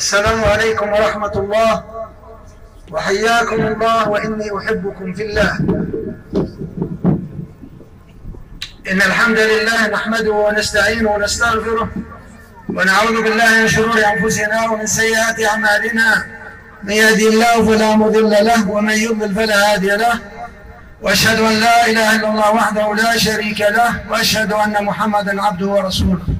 السلام عليكم ورحمة الله وحياكم الله وإني أحبكم في الله. إن الحمد لله نحمده ونستعينه ونستغفره ونعوذ بالله من شرور أنفسنا ومن سيئات أعمالنا. من يهدي الله فلا مضل له ومن يضلل فلا هادي له. وأشهد أن لا إله إلا الله وحده لا شريك له وأشهد أن محمدا عبده ورسوله.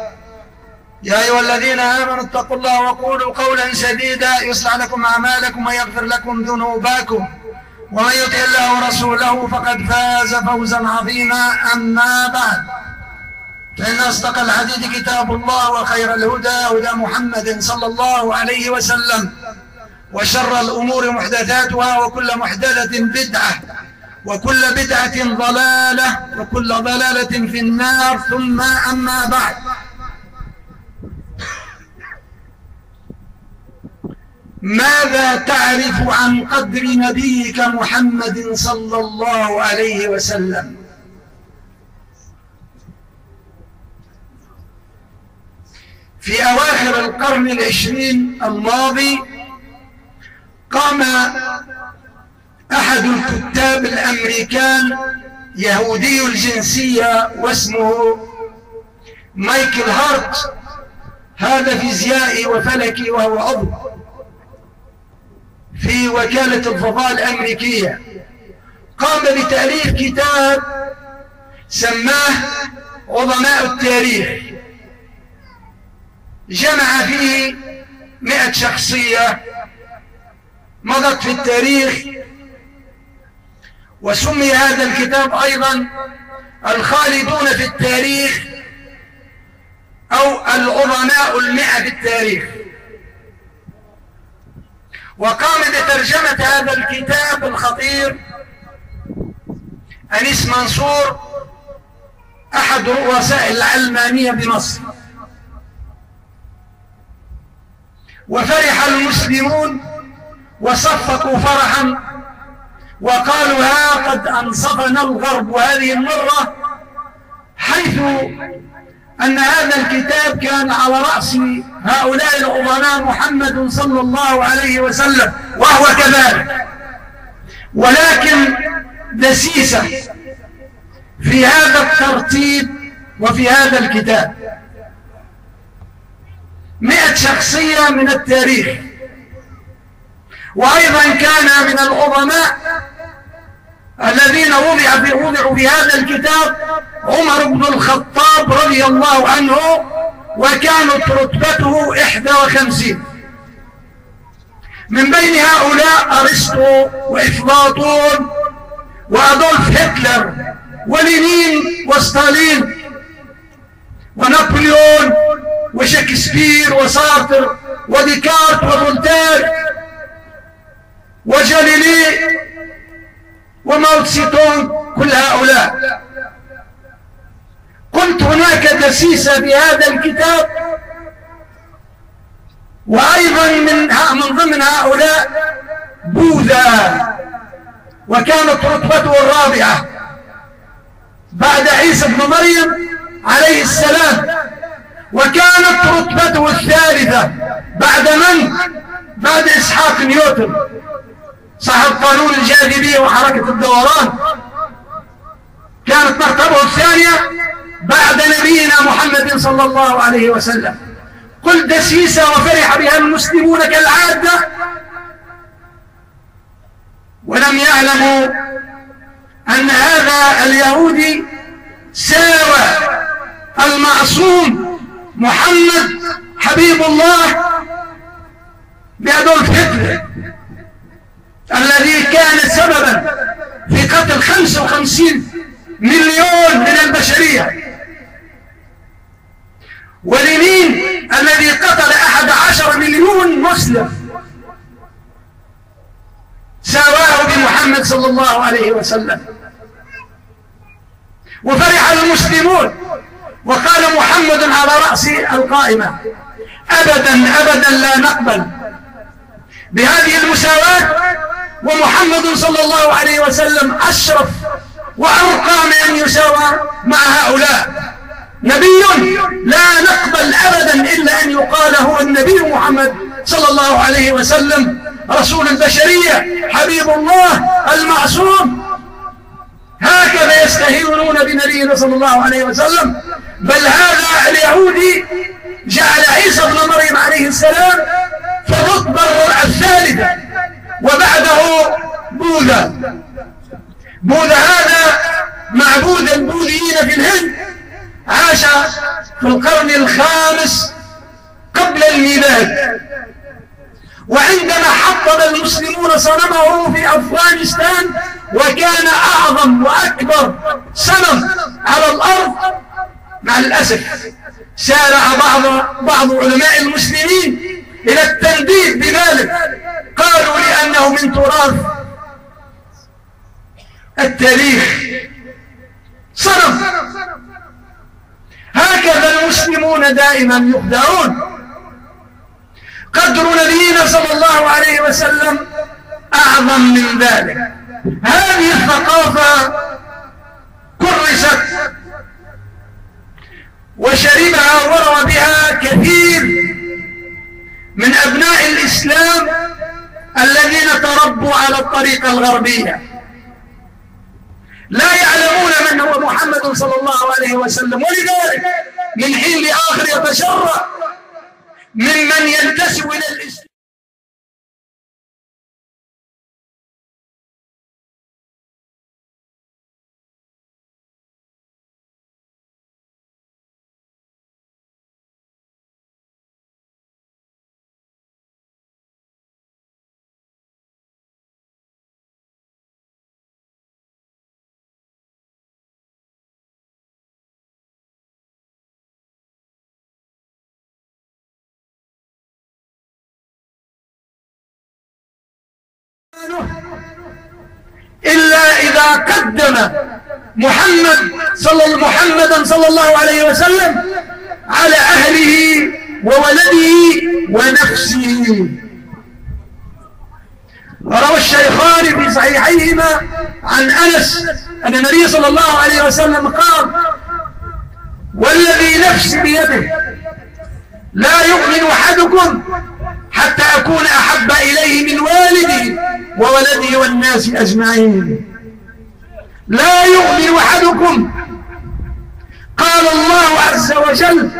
يا أيها الذين آمنوا اتقوا الله وقولوا قولا سديدا يصلح لكم أعمالكم ويغفر لكم ذنوبكم ومن يطع الله ورسوله فقد فاز فوزا عظيما. أما بعد فإن أصدق الحديث كتاب الله وخير الهدى هدى محمد صلى الله عليه وسلم وشر الأمور محدثاتها وكل محدثة بدعة وكل بدعة ضلالة وكل ضلالة في النار. ثم أما بعد ماذا تعرف عن قدر نبيك محمد صلى الله عليه وسلم؟ في أواخر القرن العشرين الماضي قام أحد الكتاب الأمريكان يهودي الجنسية واسمه مايكل هارت هذا فيزيائي وفلكي وهو عضو في وكالة الفضاء الأمريكية. قام بتأليف كتاب سماه عظماء التاريخ. جمع فيه مئة شخصية مضت في التاريخ. وسمي هذا الكتاب أيضا الخالدون في التاريخ أو العظماء المئة في التاريخ. وقام بترجمة هذا الكتاب الخطير أنيس منصور أحد رؤساء العلمانية بمصر. وفرح المسلمون وصفقوا فرحا وقالوا ها قد أنصفنا الغرب وهذه المرة حيث أن هذا الكتاب كان على رأس هؤلاء العظماء محمد صلى الله عليه وسلم وهو كذلك. ولكن دسيسة في هذا الترتيب وفي هذا الكتاب. مئة شخصية من التاريخ. وأيضا كان من العظماء الذين وضع في وضعوا في هذا الكتاب عمر بن الخطاب الله عنه وكانت رتبته إحدى وخمسين. من بين هؤلاء أرسطو وإفلاطون وأدولف هتلر ولينين وستالين ونابليون وشكسبير وسارتر وديكارت وفولتير وجاليلي وماو تسيتون كل هؤلاء. قلت هناك دسيسة في هذا الكتاب وأيضا من من ضمن هؤلاء بوذا وكانت رتبته الرابعة بعد عيسى بن مريم عليه السلام وكانت رتبته الثالثة بعد من؟ بعد إسحاق نيوتن صاحب قانون الجاذبية وحركة الدوران كانت مرتبة الثانية بعد نبينا محمد صلى الله عليه وسلم. قل دسيسة وفرح بها المسلمون كالعادة. ولم يعلموا أن هذا اليهودي ساوى المعصوم محمد حبيب الله بأدولف هتلر الذي كان سببا في قتل 55 مليون من البشرية. ولمين الذي قتل أحد عشر مليون مسلم. ساواه محمد صلى الله عليه وسلم. وفرح المسلمون. وقال محمد على رأس القائمة أبدا أبدا لا نقبل. بهذه المساواة ومحمد صلى الله عليه وسلم أشرف وأرقى من أن يساوى مع هؤلاء. نبي لا نقبل أبدا إلا أن يقال هو النبي محمد صلى الله عليه وسلم رسول البشرية حبيب الله المعصوم. هكذا يستهينون بنبينا صلى الله عليه وسلم. بل هذا اليهودي جعل عيسى ابن مريم عليه السلام فالرتبة الثالثة وبعده بوذا. بوذا هذا معبود البوذيين في الهند. عاش في القرن الخامس قبل الميلاد. وعندما حطم المسلمون صنمه في أفغانستان وكان أعظم وأكبر صنم على الأرض مع الأسف سارع بعض بعض علماء المسلمين إلى التنديد بذلك. قالوا لأنه من تراث التاريخ. صنم. هكذا المسلمون دائما يخدعون قدر نبينا صلى الله عليه وسلم أعظم من ذلك. هذه الثقافة كرست وشربها وروى بها كثير من أبناء الإسلام الذين تربوا على الطريقة الغربية. لا يعلمون من هو محمد صلى الله عليه وسلم. ولذلك من حين لآخر يتشرع ممن ينتسب إلى الإسلام. إذا قدم محمد صلى محمدا صلى الله عليه وسلم على أهله وولده ونفسه. روى الشيخان في صحيحيهما عن أنس أن النبي صلى الله عليه وسلم قال والذي نفسي بيده لا يؤمن أحدكم حتى أكون أحب إليه من والده وولده والناس أجمعين. لا يؤمن أحدكم. قال الله عز وجل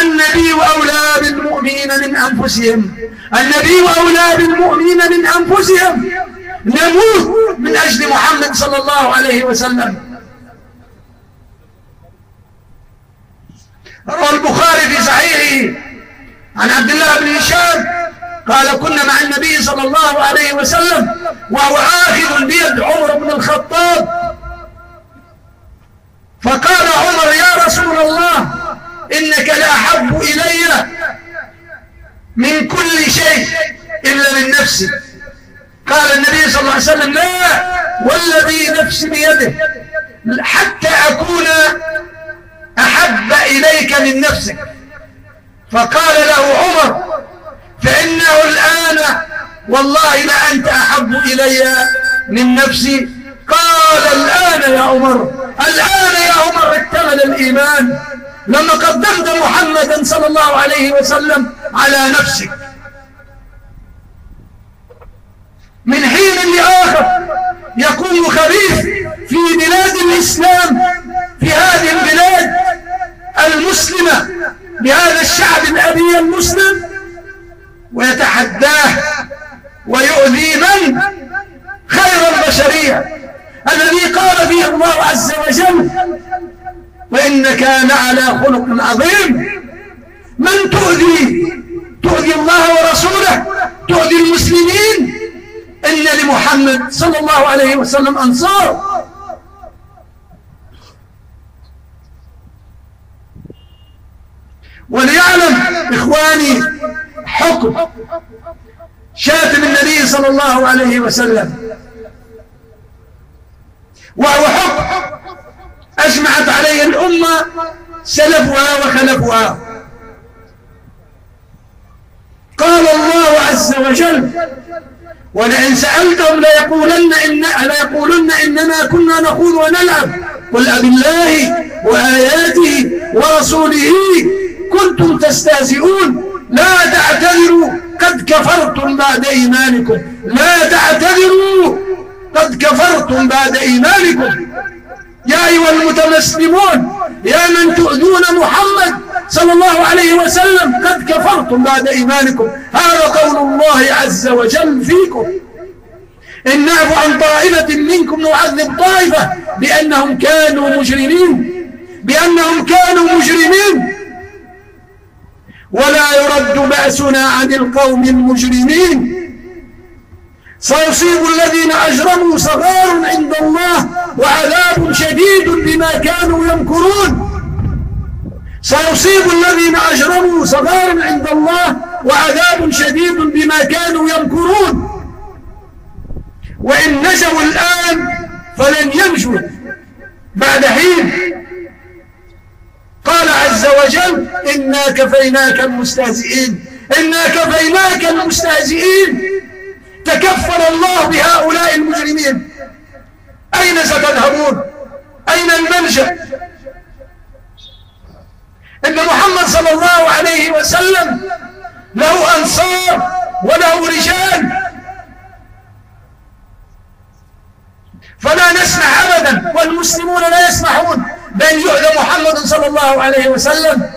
النبي أولى بالمؤمنين من أنفسهم. النبي أولى بالمؤمنين من أنفسهم. نموت من أجل محمد صلى الله عليه وسلم. روى البخاري في صحيحه عن عبد الله بن هشام قال كنا مع النبي صلى الله عليه وسلم وهو آخذ بيد عمر بن الخطاب فقال عمر يا رسول الله إنك لأحب إلي من كل شيء إلا من نفسي. قال النبي صلى الله عليه وسلم لا والذي نفسي بيده حتى أكون أحب إليك من نفسك. فقال له عمر فإنه الآن والله لأنت أحب إلي من نفسي قال الآن يا عمر الآن يا عمر اكتمل الإيمان. لما قدمت محمدا صلى الله عليه وسلم على نفسك. من حين لآخر يكون خبيث في بلاد الإسلام في هذه البلاد المسلمة بهذا الشعب الأبي المسلم. ويتحداه ويؤذي من؟ خير البشرية. الذي قال فيه الله عز وجل وإنك لعلى خلق عظيم. من تؤذي؟ تؤذي الله ورسوله تؤذي المسلمين. إن لمحمد صلى الله عليه وسلم أنصار. وليعلم إخواني حكم شاتم النبي صلى الله عليه وسلم. وهو حق. أجمعت عليه الأمة سلفها وخلفها. قال الله عز وجل ولئن سألتهم ليقولن, إن ليقولن إنما كنا نخوض ونلعب. قل أب الله وآياته ورسوله كنتم تستهزئون. لا تعتذروا قد كفرتم بعد إيمانكم. لا تعتذروا قد كفرتم بعد إيمانكم. يا أيها المتمسلمون يا من تؤذون محمد صلى الله عليه وسلم قد كفرتم بعد إيمانكم. هذا قول الله عز وجل فيكم. إن نعفو عن طائفة منكم نعذب طائفة بأنهم كانوا مجرمين. بأنهم كانوا مجرمين. ولا يرد بأسنا عن القوم المجرمين. سيصيب الذين أجرموا صغار عند الله وعذاب شديد بما كانوا يمكرون. سيصيب الذين أجرموا صغار عند الله وعذاب شديد بما كانوا يمكرون. وإن نجوا الآن فلن ينجوا بعد حين. قال عز وجل إنا كفيناك المستهزئين. إنا كفيناك المستهزئين. تكفل الله بهؤلاء المجرمين. أين ستذهبون؟ أين الملجأ إن محمد صلى الله عليه وسلم له أنصار وله رجال. فلا نسمح أبدا والمسلمون لا يسمحون بأن يؤذى محمد صلى الله عليه وسلم.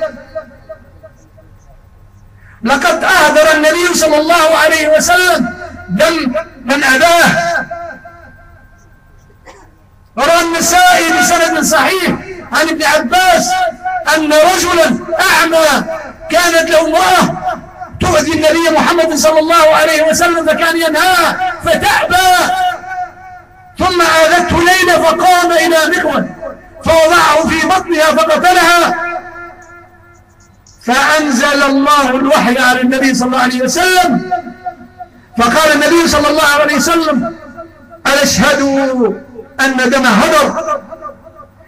لقد أهدر النبي صلى الله عليه وسلم دم من أذاه روى النسائي بسند صحيح عن ابن عباس أن رجلا أعمى كانت له امرأة تؤذي النبي محمد صلى الله عليه وسلم فكان ينهاها فتأبى. ثم عادته ليلة فقام إلى مكون فوضعه في بطنها فقتلها. فأنزل الله الوحي على النبي صلى الله عليه وسلم فقال النبي صلى الله عليه وسلم ألا اشهدوا أن دم هدر.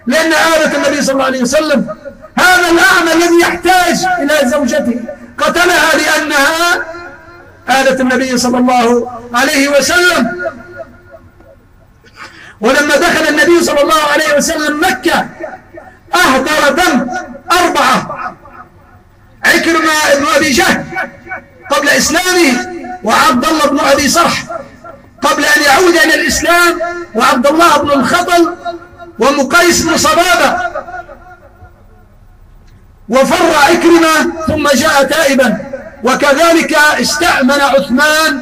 لأن آلة النبي صلى الله عليه وسلم هذا الأعمى الذي يحتاج إلى زوجته. قتلها لأنها آلة النبي صلى الله عليه وسلم. ولما دخل النبي صلى الله عليه وسلم مكة أهدر دم أربعة. عكرمة بن أبي جهل قبل إسلامه وعبد الله بن أبي صرح قبل أن يعود إلى الإسلام وعبد الله بن الخطل ومقيس بن صبابة. وفر عكرمة ثم جاء تائبا. وكذلك استأمن عثمان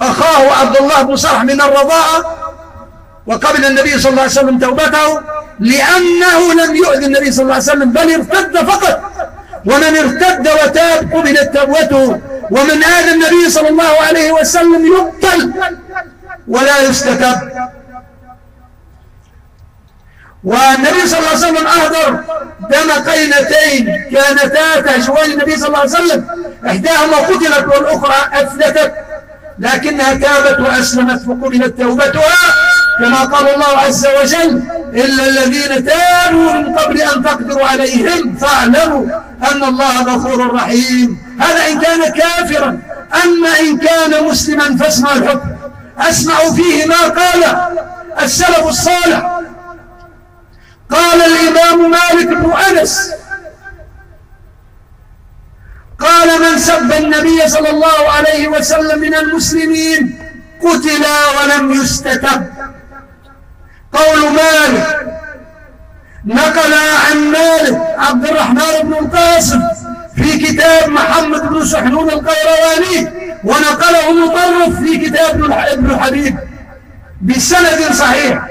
أخاه عبد الله بن صرح من الرضاعة وقبل النبي صلى الله عليه وسلم توبته لأنه لم يؤذي النبي صلى الله عليه وسلم بل ارتد فقط. ومن ارتد وتاب قبلت توبته ومن آذى النبي صلى الله عليه وسلم يقتل ولا يستتب. والنبي صلى الله عليه وسلم أهدر دم قينتين كانتا تهجوان النبي صلى الله عليه وسلم. إحداهما قتلت والأخرى أثلتت لكنها تابت وأسلمت فقبلت توبتها. كما قال الله عز وجل إلا الذين تابوا من قبل أن تقدروا عليهم فاعلموا أن الله غفور رحيم. هذا إن كان كافرا. أما إن كان مسلما فاسمع الحكم. أسمع فيه ما قال السلف الصالح. قال الإمام مالك بن أنس. قال من سب النبي صلى الله عليه وسلم من المسلمين قتل ولم يستتب. قول مالك. نقل عن مالك عبد الرحمن بن القاسم في كتاب محمد بن سحنون القيرواني ونقله مطرف في كتاب ابن الحبيب بسند صحيح.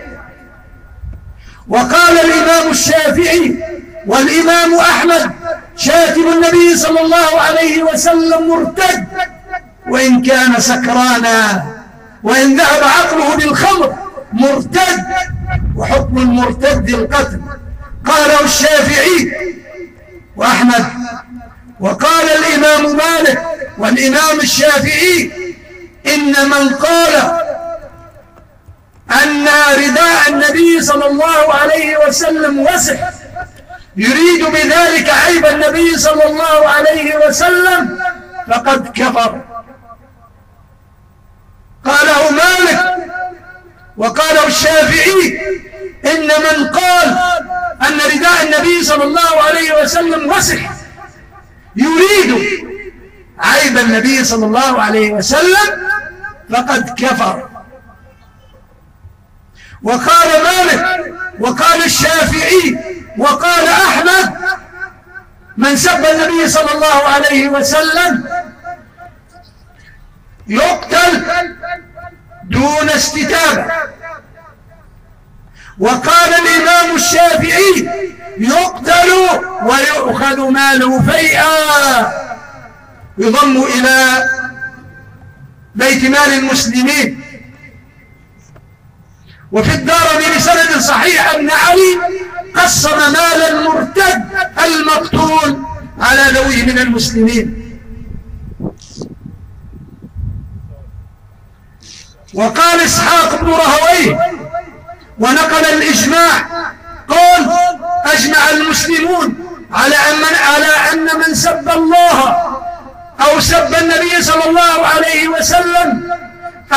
وقال الإمام الشافعي والإمام أحمد شاتم النبي صلى الله عليه وسلم مرتد وإن كان سكرانا وإن ذهب عقله بالخمر. مرتد وحكم المرتد القتل. قاله الشافعي وأحمد وقال الإمام مالك والإمام الشافعي إن من قال أن رداء النبي صلى الله عليه وسلم وسخ يريد بذلك عيب النبي صلى الله عليه وسلم فقد كفر قاله مالك وقاله الشافعي إن من قال أن رداء النبي صلى الله عليه وسلم وسخ يريد عيب النبي صلى الله عليه وسلم فقد كفر. وقال مالك وقال الشافعي وقال أحمد من سب النبي صلى الله عليه وسلم يقتل دون استتابة. وقال الإمام الشافعي يقتل ويؤخذ ماله فيئا. يضم إلى بيت مال المسلمين. وفي الدار بسند صحيح أن علي قسم مال المرتد المقتول على ذويه من المسلمين. وقال إسحاق بن رهويه ونقل الإجماع قال أجمع المسلمون على أن من, على أن من سب الله أو سب النبي صلى الله عليه وسلم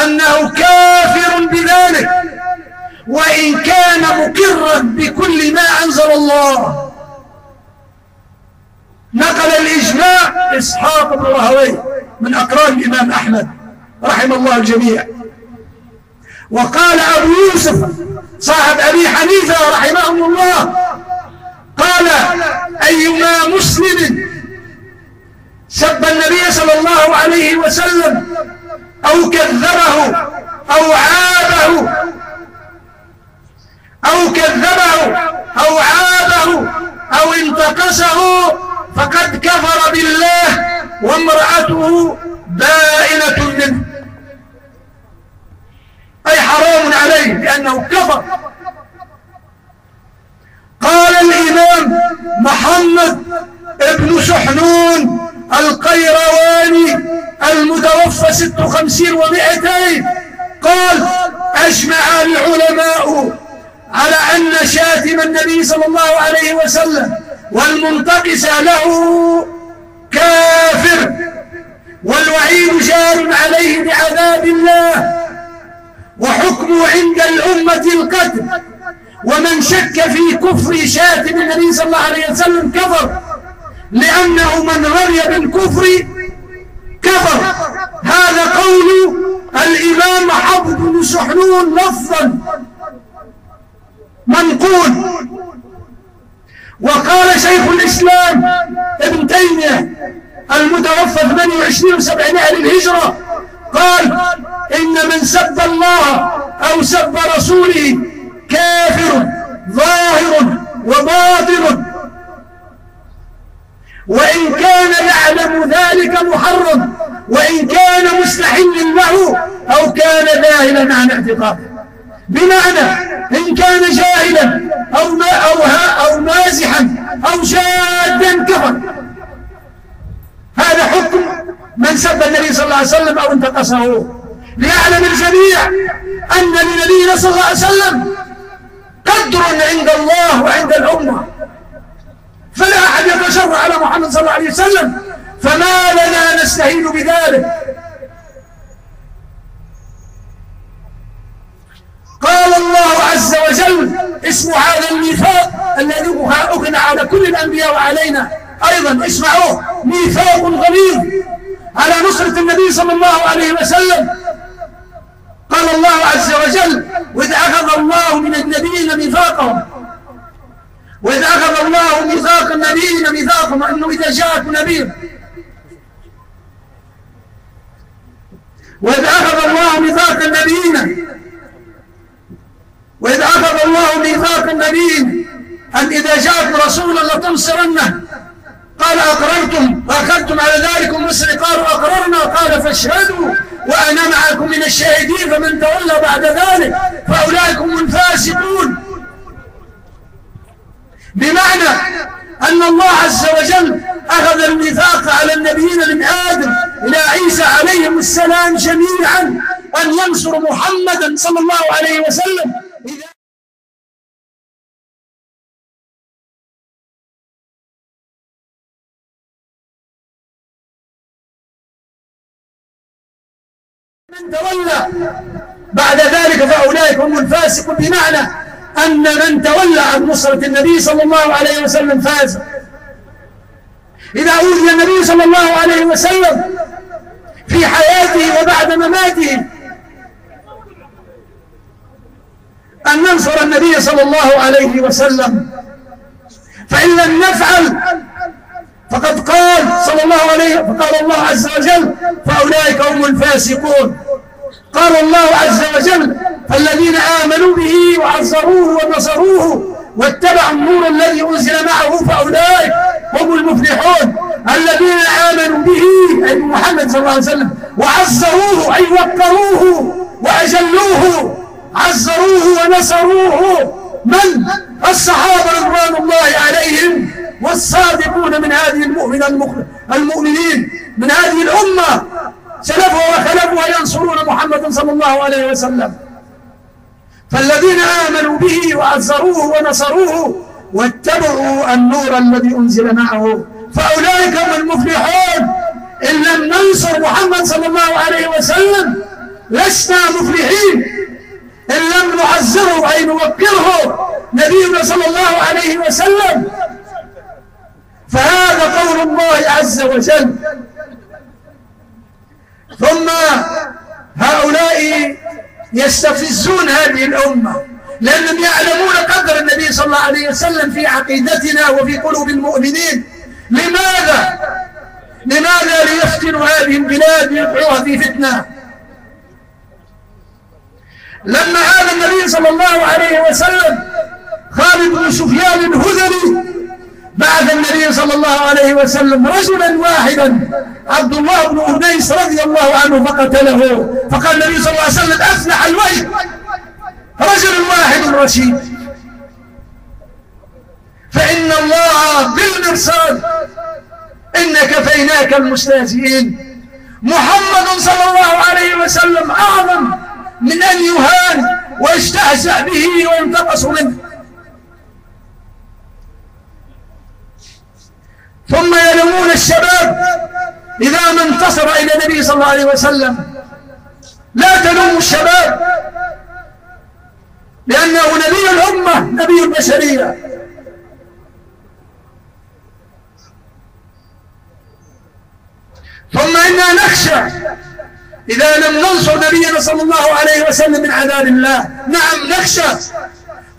أنه كافر بذلك وإن كان مقرا بكل ما أنزل الله. نقل الإجماع إسحاق بن رهوي من أقران الإمام أحمد رحم الله الجميع. وقال أبو يوسف صاحب أبي حنيفة رحمه الله قال أيما مسلم سب النبي صلى الله عليه وسلم أو كذبه أو عابه أو كذبه أو عابه أو انتقصه فقد كفر بالله وامرأته بائنة منه. أي حرام عليه لأنه كفر. قال الإمام محمد ابن سحنون القيرواني المتوفى ست وخمسين ومئتين. قال أجمع العلماء على أن شاتم النبي صلى الله عليه وسلم والمنتقس له كافر. والوعيد جار عليه بعذاب الله. وحكمه عند الأمة القتل ومن شك في كفر شاتم النبي صلى الله عليه وسلم كفر لأنه من رضي بالكفر كفر. هذا قول الإمام حفظ بن سحنون لفظا منقول. وقال شيخ الإسلام ابن تيمية المتوفى 28 700 للهجرة قال إن من سب الله أو سب رسوله كافر ظاهر وباطن. وإن كان يعلم ذلك محرم وإن كان مستحل له أو كان ذاهلا عن اعتقاده. بمعنى إن كان جاهلا أو ما أو أو مازحا من سب النبي صلى الله عليه وسلم أو انتقصه. ليعلم الجميع أن لنبينا صلى الله عليه وسلم قدر عند الله وعند الأمة. فلا أحد يتشرع على محمد صلى الله عليه وسلم فما لنا نستهين بذلك. قال الله عز وجل اسم هذا الميثاق الذي أغنى على كل الأنبياء وعلينا أيضا اسمعوه ميثاق غليظ. على نصرة النبي صلى الله عليه وسلم. قال الله عز وجل وإذ أخذ الله من النبيين ميثاقهم. وإذ أخذ الله ميثاق النبيين ميثاقهم أنه إذا جاءكم نبي. وإذ أخذ الله ميثاق النبيين. وإذ أخذ الله ميثاق النبيين. أن إذا جاءكم رسولا لتنصرنه. قال أقررتم وأخذتم على ذلك مصر قالوا أقررنا قال فاشهدوا وأنا معكم من الشاهدين فمن تولى بعد ذلك فأولئك هم الفاسقون. بمعنى أن الله عز وجل أخذ الميثاق على النبيين من آدم إلى عيسى عليهم السلام جميعا أن ينصروا محمدا صلى الله عليه وسلم. من تولى. بعد ذلك فأولئك هم الفاسقون بمعنى أن من تولى عن نصرة النبي صلى الله عليه وسلم فاز. إذا أوذي النبي صلى الله عليه وسلم في حياته وبعد مماته أن ننصر النبي صلى الله عليه وسلم. فإن لم نفعل فقد قال صلى الله عليه فقال الله عز وجل فأولئك هم الفاسقون. قال الله عز وجل فالذين آمنوا به وعزروه ونصروه واتبعوا النور الذي أنزل معه فأولئك هم المفلحون. الذين آمنوا به أي محمد صلى الله عليه وسلم وعزروه أي وقروه وأجلوه عزروه ونصروه. من؟ الصحابة رضوان الله عليهم والصادقون من هذه المؤمن المؤمنين من هذه الأمة. سلفوا وخلفوا ينصرون محمد صلى الله عليه وسلم. فالذين آمنوا به وعزروه ونصروه واتبعوا النور الذي أنزل معه. فأولئك هم المفلحون. إن لم ننصر محمد صلى الله عليه وسلم لسنا مفلحين. إن لم نعزره أي نوقره نبينا صلى الله عليه وسلم. فهذا قول الله عز وجل. ثم هؤلاء يستفزون هذه الأمة لأنهم يعلمون قدر النبي صلى الله عليه وسلم في عقيدتنا وفي قلوب المؤمنين لماذا؟ لماذا ليفتنوا هذه البلاد ويوقعوها في فتنة لما هذا النبي صلى الله عليه وسلم خالد بن سفيان الهذلي بعث النبي صلى الله عليه وسلم رجلا واحدا عبد الله بن أنيس رضي الله عنه فقتله. فقال النبي صلى الله عليه وسلم أفلح الوجه. رجل واحد رشيد. فإن الله بالمرصاد إن كفيناك المستهزئين. محمد صلى الله عليه وسلم أعظم من أن يهان ويستهزأ به وينتقص منه. ثم يلومون الشباب إذا ما انتصر إلى النبي صلى الله عليه وسلم. لا تلوموا الشباب لأنه نبي الأمة نبي البشرية. ثم إنا نخشى إذا لم ننصر نبينا صلى الله عليه وسلم من عذاب الله. نعم نخشى.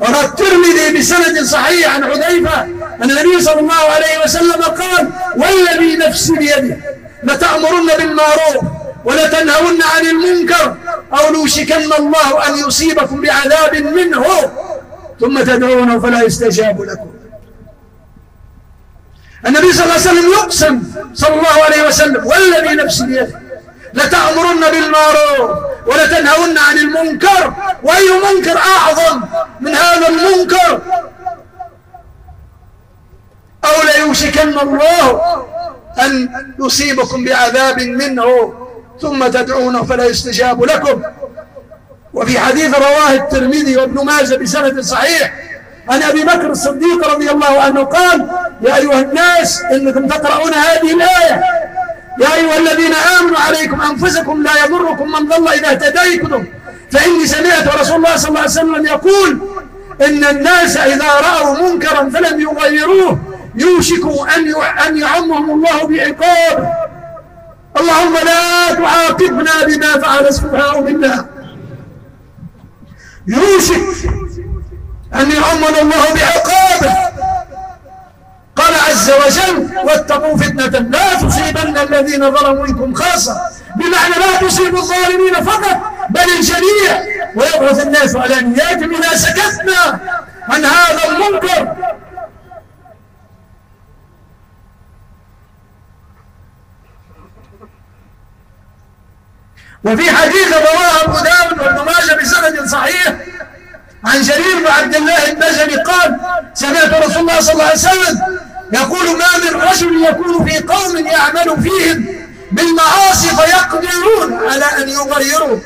وروى الترمذي بسند صحيح عن حذيفة أن النبي صلى الله عليه وسلم قال والذي نفسي بيده لتأمرن بالمعروف ولتنهون عن المنكر أو لوشكن الله أن يصيبكم بعذاب منه ثم تدعونه فلا يستجاب لكم. النبي صلى الله عليه وسلم يقسم صلى الله عليه وسلم والذي نفسي بيده لتأمرن بالمعروف ولتنهون عن المنكر وأي منكر أعظم من هذا المنكر؟ أو ليوشكن الله أن يصيبكم بعذاب منه ثم تدعونه فلا يستجاب لكم. وفي حديث رواه الترمذي وابن ماجه بسند صحيح عن أبي بكر الصديق رضي الله عنه قال يا أيها الناس إنكم تقرؤون هذه الآية يا أيها الذين آمنوا عليكم أنفسكم لا يضركم من ضل إذا اهتديتم. فإني سمعت رسول الله صلى الله عليه وسلم يقول إن الناس إذا رأوا منكرا فلم يغيروه يوشك أن أن يعمهم الله بعقاب. اللهم لا تعاقبنا بما فعل السفهاء منا. يوشك أن يعمنا الله بعقابه قال عز وجل واتقوا فتنة لا تصيبن الذين ظلموا منكم خاصة. بمعنى لا تصيب الظالمين فقط بل الجميع. ويبرز الناس على نياتهم إذا سكتنا عن هذا المنكر. وفي حديث رواه أبو داود وابن ماجه بسند صحيح عن جرير بن عبد الله البجلي قال سمعت رسول الله صلى الله عليه وسلم يقول ما من رجل يكون في قوم يعمل فيهم بالمعاصي فيقدرون على أن يغيروا.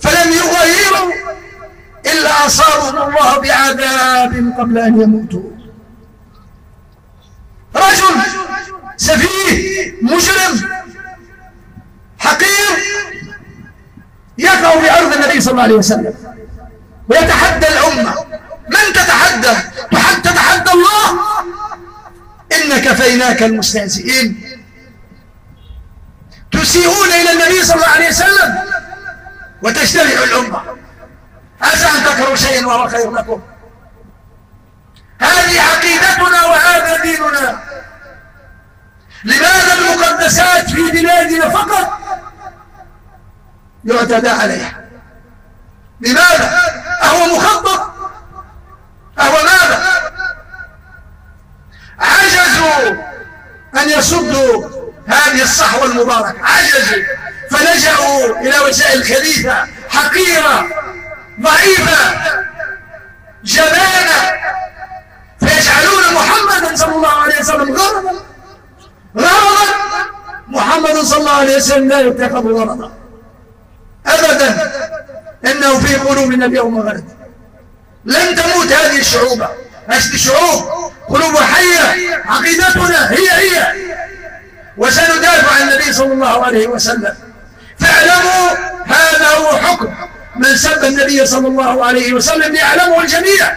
فلم يغيروا إلا أصابهم الله بعذاب قبل أن يموتوا. رجل سفيه مجرم حقير النبي صلى الله عليه وسلم ويتحدى الأمة. من تتحدى؟ تتحدى الله كفيناك المستهزئين. تسيئون إلى النبي صلى الله عليه وسلم وتجتمع الأمة. عسى أن تكرهوا شيئا وهو خير لكم؟ هذه عقيدتنا وهذا ديننا. لماذا المقدسات في بلادنا فقط يعتدى عليها؟ لماذا؟ أهو مخطط أهو ماذا؟ عجزوا أن يصدوا هذه الصحوة المباركة. عجزوا. فلجأوا إلى وسائل خليفة حقيرة ضعيفة جبانة فيجعلون محمدا صلى الله عليه وسلم غرضا غرضا محمد صلى الله عليه وسلم لا يتخذ غرضا أبدا. إنه في قلوبنا اليوم غرض لن تموت هذه الشعوب هذه الشعوب قلوب حية عقيدتنا هي هي. وسندافع عن النبي صلى الله عليه وسلم. فاعلموا هذا هو حكم من سب النبي صلى الله عليه وسلم ليعلمه الجميع.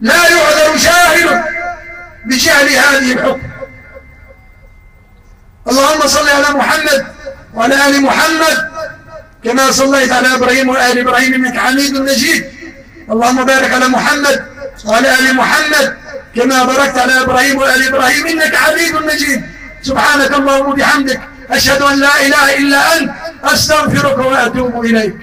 لا يعذر جاهل بجهل هذه الحكم. اللهم صل على محمد وعلى آل محمد كما صليت على إبراهيم وآل إبراهيم إنك حميد مجيد. اللهم بارك على محمد وعلى آل محمد كما باركت على إبراهيم وآل إبراهيم. إنك حميد مجيد. سبحانك اللهم وبحمدك أشهد أن لا إله إلا أنت أستغفرك وأتوب إليك.